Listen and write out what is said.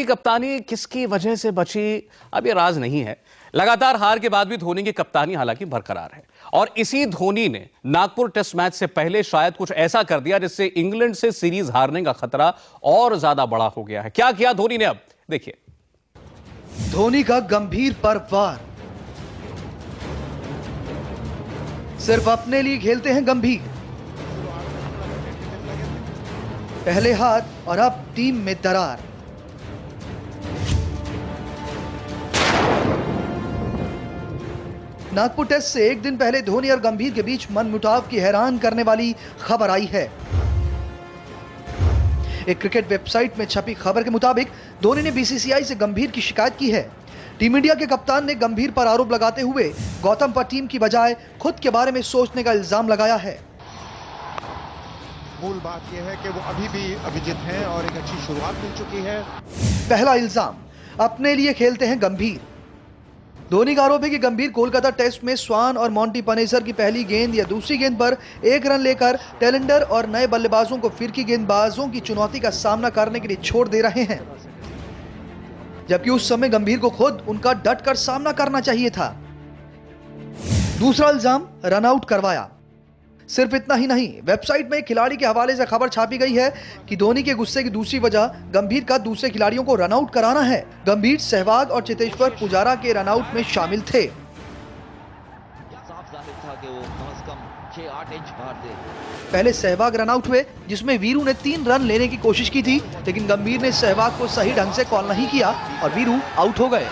की कप्तानी किसकी वजह से बची? अब ये राज नहीं है। लगातार हार के बाद भी धोनी की कप्तानी हालाँकि बरकरार है। और इसी धोनी ने नागपुर टेस्ट मैच से पहले शायद कुछ ऐसा कर दिया जिससे इंग्लैंड से सीरीज़ हारने का खतरा और ज़्यादा बड़ा हो गया है। क्या किया धोनी ने अब? देखिए। धोनी का गंभीर पर वार सिर्फ़ अपने लिए खेलते हैं गंभीर। पहले हार और अब टीम में दरार। नागपुर टेस्ट से एक दिन पहले धोनी और गंभीर के बीच मनमुटाव की हैरान करने वाली खबर आई है। एक क्रिकेट वेबसाइट में छपी खबर के मुताबिक धोनी ने बीसीसीआई से गंभीर की शिकायत की है। टीम इंडिया के कप्तान ने गंभीर पर आरोप लगाते हुए गौतम पर टीम की बजाय खुद के बारे में सोचने का इल्ज़ाम लगाया है। मूल बात यह है कि वो अभी भी अभिजित हैं और एक अच्छी शुरुआत मिल चुकी है। पहला इल्ज़ाम अपने लिए खेलते हैं गंभीर। धोनी का आरोप है कि गंभीर कोलकाता टेस्ट में स्वान और मॉन्टी पनेसर की पहली गेंद या दूसरी गेंद पर एक रन लेकर टैलेंडर और नए बल्लेबाजों को फिरकी गेंदबाजों की चुनौती का सामना करने के लिए छोड़ दे रहे हैं। जबकि उस समय गंभीर को खुद उनका डट कर सामना करना चाहिए था। दूसरा इल्ज़ाम रनआउट करवाया। सिर्फ़ इतना ही नहीं वेबसाइट में खिलाड़ी के हवाले से खबर छापी गई है कि धोनी के गुस्से की दूसरी वजह गंभीर का दूसरे खिलाड़ियों को रनआउट कराना है। गंभीर सहवाग और चेतेश्वर पुजारा के रनआउट में शामिल थे। पहले सहवाग रनआउट हुए, जिसमें वीरू ने तीन रन लेने की कोशिश की थी, लेकिन गंभीर ने सहवाग को सही ढंग से कॉल नहीं किया और वीरू आउट हो गए।